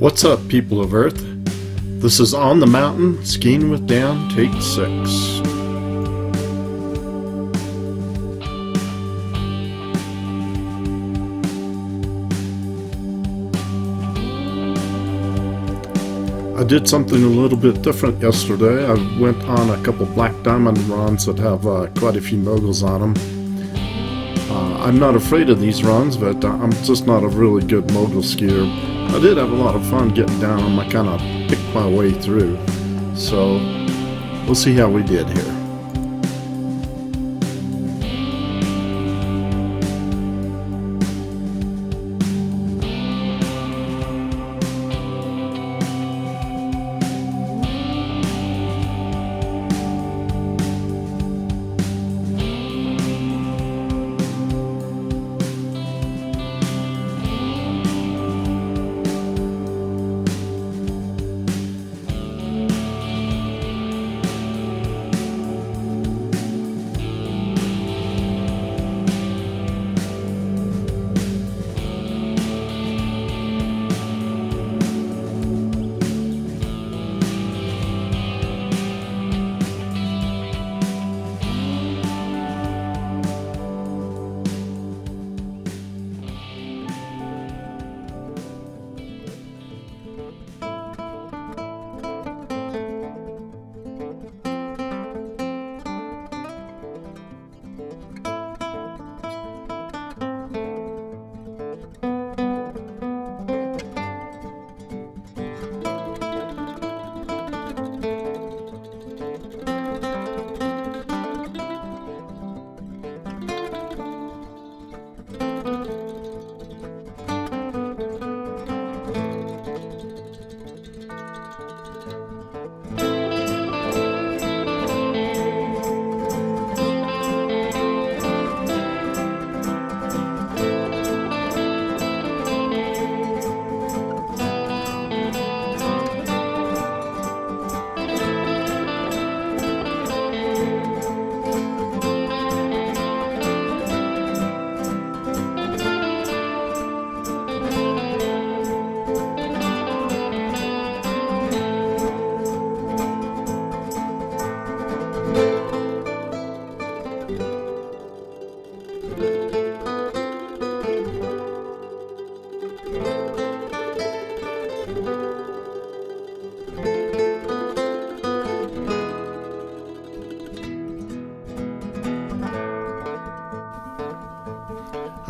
What's up, people of Earth? This is On the Mountain, Skiing with Dan, Take 6. I did something a little bit different yesterday. I went on a couple black diamond runs that have uh, quite a few moguls on them. Uh, I'm not afraid of these runs, but uh, I'm just not a really good mogul skier. I did have a lot of fun getting down them. I kind of picked my way through. So we'll see how we did here.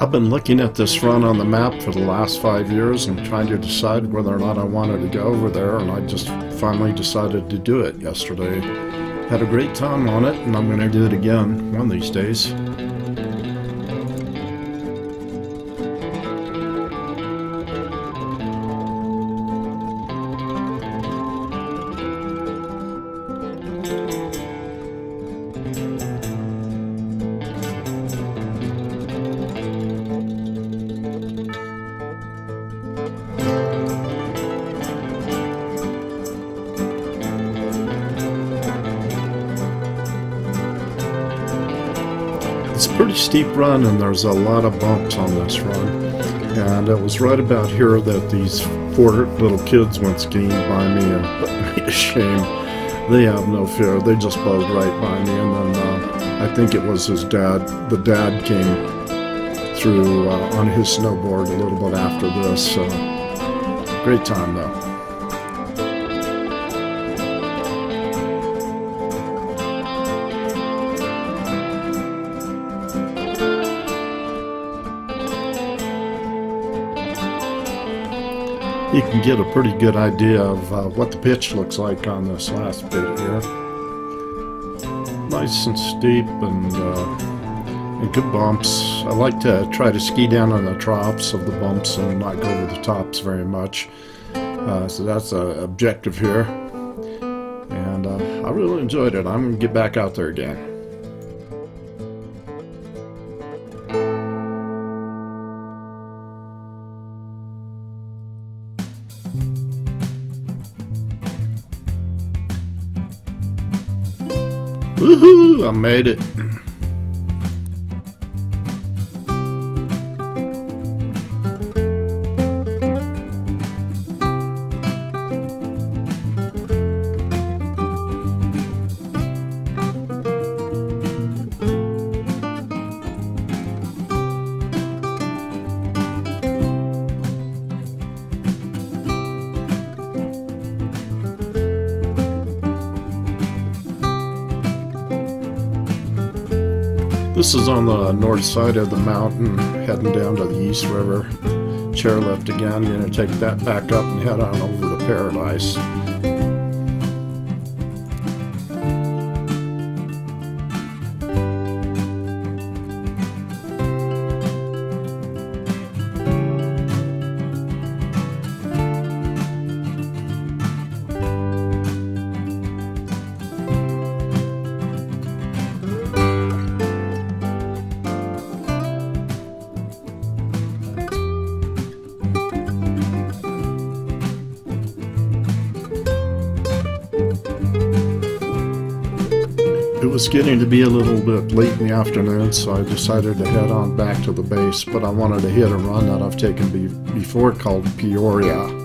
I've been looking at this run on the map for the last five years and trying to decide whether or not I wanted to go over there, and I just finally decided to do it yesterday. Had a great time on it, and I'm going to do it again one of these days. Steep run and there's a lot of bumps on this run. And it was right about here that these four little kids went skiing by me and put me to shame. They have no fear. They just buzzed right by me. And then uh, I think it was his dad. The dad came through uh, on his snowboard a little bit after this. So great time though. You can get a pretty good idea of uh, what the pitch looks like on this last bit here. Nice and steep and, uh, and good bumps. I like to try to ski down on the troughs of the bumps and not go over the tops very much. Uh, so that's an objective here. And uh, I really enjoyed it. I'm going to get back out there again. Woohoo! I made it. This is on the north side of the mountain, heading down to the East River. Chair Chairlift again, to take that back up and head on over to Paradise. It was getting to be a little bit late in the afternoon, so I decided to head on back to the base, but I wanted to hit a run that I've taken be before called Peoria.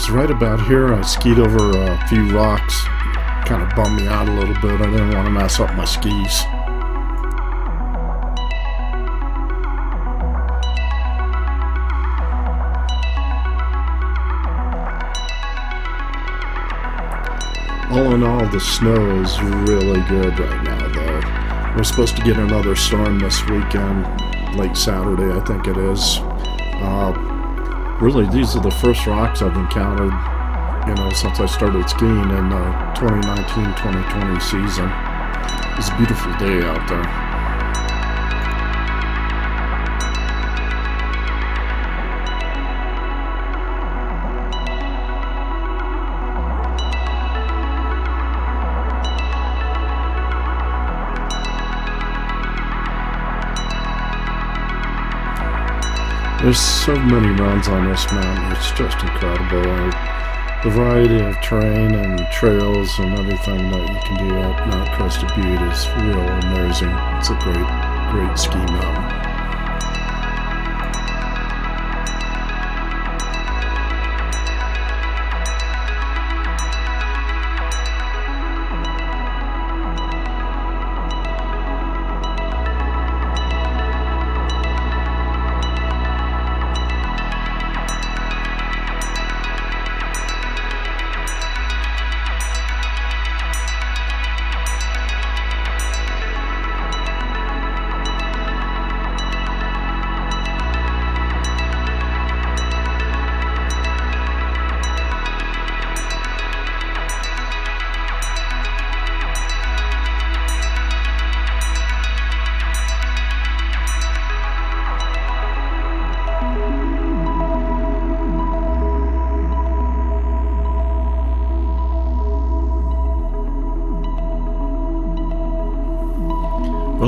It's right about here. I skied over a few rocks. Kind of bummed me out a little bit. I didn't want to mess up my skis. All in all, the snow is really good right now, though. We're supposed to get another storm this weekend, late Saturday, I think it is. Uh, really, these are the first rocks I've encountered, you know, since I started skiing in the 2019-2020 season. It's a beautiful day out there. There's so many runs on this mountain. It's just incredible. the variety of terrain and trails and everything that you can do up Mount Crested Butte is real amazing. It's a great, great ski mountain.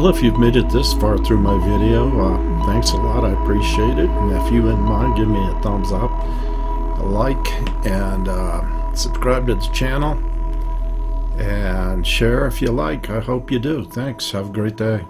Well, if you've made it this far through my video, uh, thanks a lot. I appreciate it. And if you wouldn't mind, give me a thumbs up, a like, and uh, subscribe to the channel. And share if you like. I hope you do. Thanks. Have a great day.